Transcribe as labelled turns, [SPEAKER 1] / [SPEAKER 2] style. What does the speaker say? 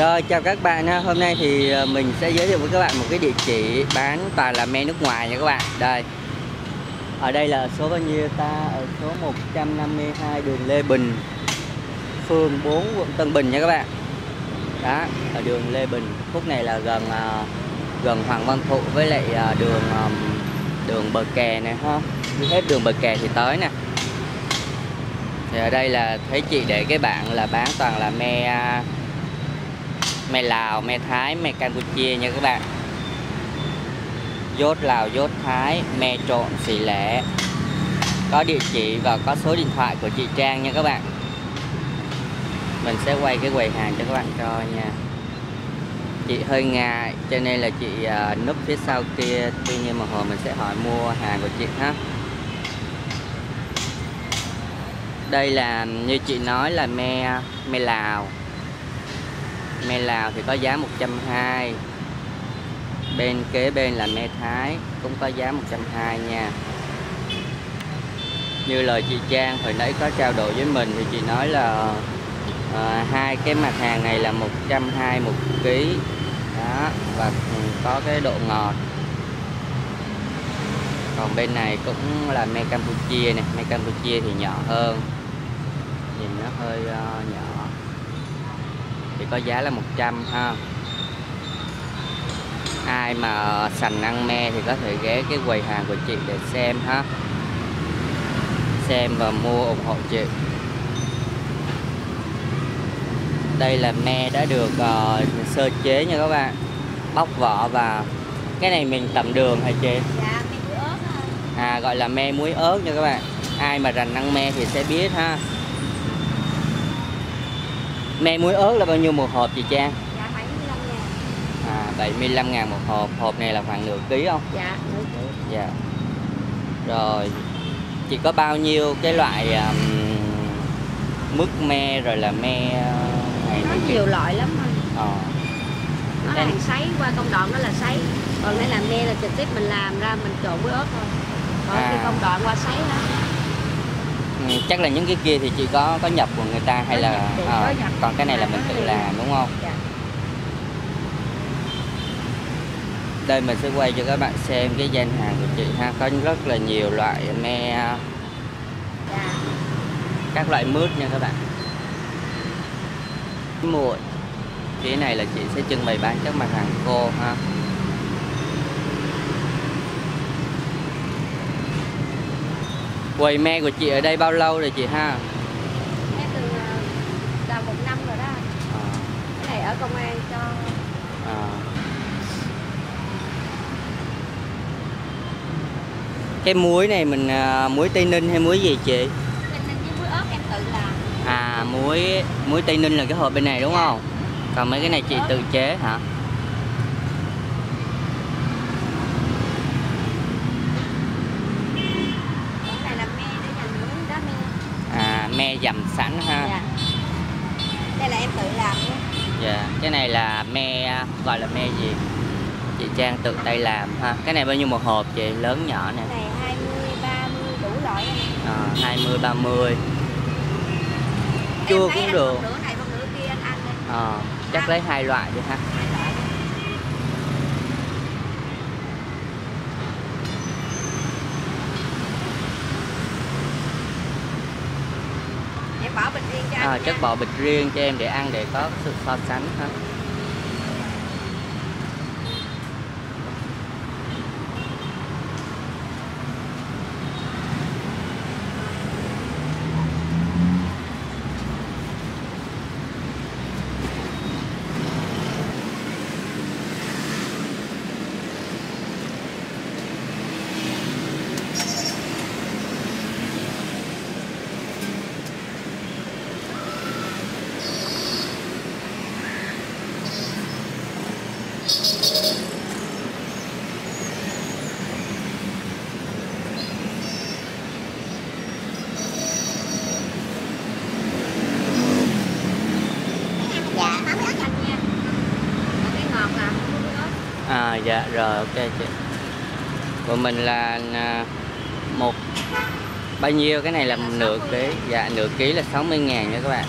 [SPEAKER 1] Rồi chào các bạn ha. Hôm nay thì ờ, mình sẽ giới thiệu với các bạn một cái địa chỉ bán toàn là me nước ngoài nha các bạn. Đây. Ở đây là số bao nhiêu ta? Ở số 152 đường Lê Bình, phường 4 quận Tân Bình nha các bạn. Đó, ở đường Lê Bình. Khúc này là gần ờ, gần Hoàng Văn Thụ với lại ờ, đường đường bờ kè này ha. Đi hết đường bờ kè thì tới nè. Thì ở đây là thấy chị để cái bạn là bán toàn là me à, me Lào, me Thái, me Campuchia nha các bạn. Dốt Lào, dốt Thái, me trộn, xỉ lẻ. Có địa chỉ và có số điện thoại của chị Trang nha các bạn. Mình sẽ quay cái quầy hàng cho các bạn coi nha. Chị hơi ngại cho nên là chị uh, núp phía sau kia. Tuy nhiên mà hồi mình sẽ hỏi mua hàng của chị ha. Đây là như chị nói là me me Lào me Lào thì có giá 120 bên kế bên là me Thái cũng có giá 120 nha. Như lời chị Trang hồi nãy có trao đổi với mình thì chị nói là à, hai cái mặt hàng này là 120 một ký. Đó và có cái độ ngọt. Còn bên này cũng là me Campuchia này me Campuchia thì nhỏ hơn. Nhìn nó hơi uh, nhỏ có giá là 100 ha. Ai mà sành ăn me thì có thể ghé cái quầy hàng của chị để xem ha. Xem và mua ủng hộ chị. Đây là me đã được uh, sơ chế nha các bạn. Bóc vỏ và cái này mình tẩm đường hả chị?
[SPEAKER 2] Dạ
[SPEAKER 1] à gọi là me muối ớt nha các bạn. Ai mà rành ăn me thì sẽ biết ha Me muối ớt là bao nhiêu một hộp chị Trang?
[SPEAKER 2] Dạ 75 ngàn.
[SPEAKER 1] À 75 ngàn một hộp. Hộp này là khoảng nửa ký không?
[SPEAKER 2] Dạ nửa ký.
[SPEAKER 1] Dạ. Rồi Chị có bao nhiêu cái loại um, mứt me rồi là me uh,
[SPEAKER 2] này Nó nhiều chị? loại lắm anh.
[SPEAKER 1] Ờ.
[SPEAKER 2] Nó là hàng sấy qua công đoạn đó là sấy. Còn đây là me là trực tiếp mình làm ra mình trộn với ớt thôi. Còn à. cái công đoạn qua sấy đó
[SPEAKER 1] chắc là những cái kia thì chỉ có có nhập của người ta hay
[SPEAKER 2] có
[SPEAKER 1] là à, còn cái này là mình tự làm đúng không?
[SPEAKER 2] Dạ.
[SPEAKER 1] Đây mình sẽ quay cho các bạn xem cái gian hàng của chị ha, có rất là nhiều loại me
[SPEAKER 2] dạ.
[SPEAKER 1] các loại mướt nha các bạn. Muội. Cái này là chị sẽ trưng bày bán các mặt hàng khô ha. Quầy me của chị ở đây bao lâu rồi chị ha?
[SPEAKER 2] Em từ là ờ, một năm rồi đó. À. Cái này ở công an cho. À.
[SPEAKER 1] Cái muối này mình uh, muối Tây Ninh hay muối gì chị?
[SPEAKER 2] Tây Ninh với muối ớt em tự làm.
[SPEAKER 1] À muối muối Tây Ninh là cái hộp bên này đúng dạ. không? Còn mấy cái này chị tự chế hả? Me dầm sẵn ha. Dạ.
[SPEAKER 2] đây là em tự làm nhé
[SPEAKER 1] dạ cái này là me gọi là me gì? Chị Trang tự tay làm ha. Cái này bao nhiêu một hộp chị? Lớn nhỏ nè.
[SPEAKER 2] Này 20 30 đủ loại
[SPEAKER 1] à, 20 30 chua cũng được.
[SPEAKER 2] này, kia anh ăn
[SPEAKER 1] à, chắc lấy hai loại đi ha
[SPEAKER 2] bỏ bịch riêng cho
[SPEAKER 1] à, chất bỏ bịch riêng cho em để ăn để có sự so sánh ha à dạ rồi, ok chị. Của mình là à, một, bao nhiêu? Cái này là nửa ký dạ nửa ký là 60 ngàn nha các bạn.